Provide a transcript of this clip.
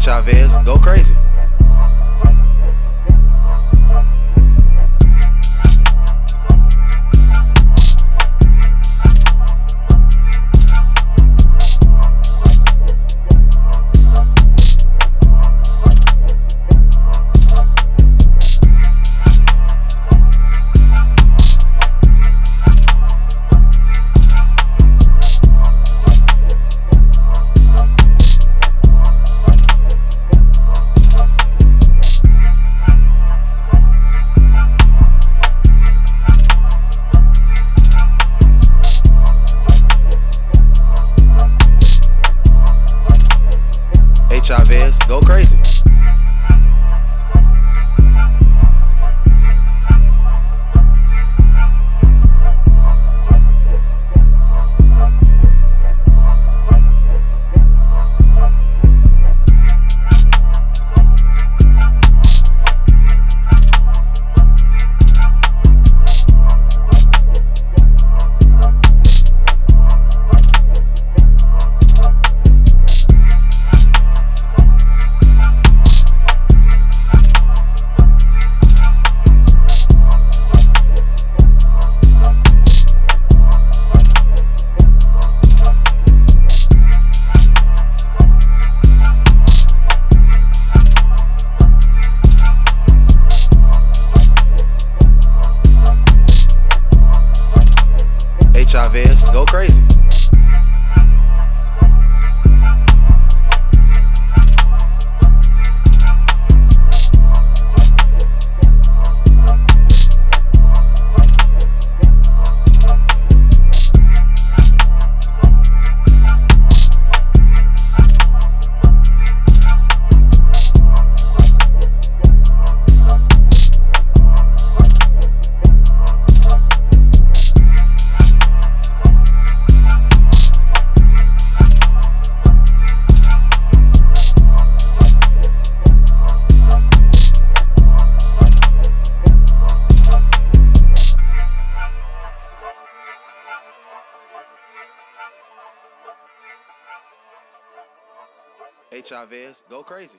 Chavez, go crazy. Chavez, go crazy. Go crazy. Chavez, go crazy.